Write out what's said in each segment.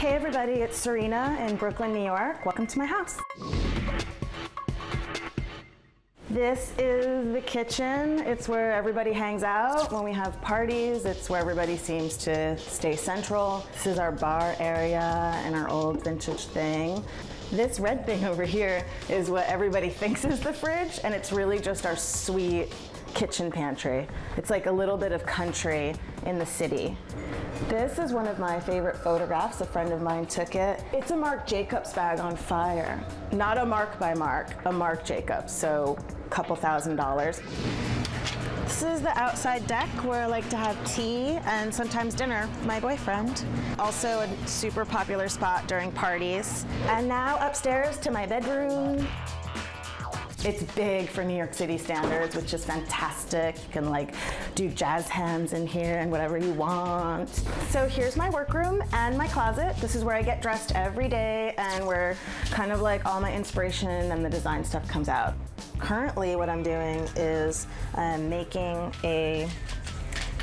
Hey everybody, it's Serena in Brooklyn, New York. Welcome to my house. This is the kitchen. It's where everybody hangs out when we have parties. It's where everybody seems to stay central. This is our bar area and our old vintage thing. This red thing over here is what everybody thinks is the fridge, and it's really just our sweet kitchen pantry. It's like a little bit of country in the city. This is one of my favorite photographs. A friend of mine took it. It's a Marc Jacobs bag on fire. Not a Marc by Marc, a Marc Jacobs, so a couple thousand dollars. This is the outside deck where I like to have tea and sometimes dinner with my boyfriend. Also a super popular spot during parties. And now upstairs to my bedroom. It's big for New York City standards, which is fantastic. You can like do jazz hands in here and whatever you want. So here's my workroom and my closet. This is where I get dressed every day and where kind of like all my inspiration and the design stuff comes out. Currently what I'm doing is I'm making a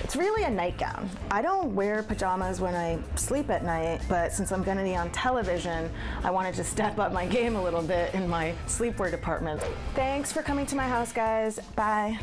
it's really a nightgown. I don't wear pajamas when I sleep at night, but since I'm gonna be on television, I wanted to step up my game a little bit in my sleepwear department. Thanks for coming to my house, guys. Bye.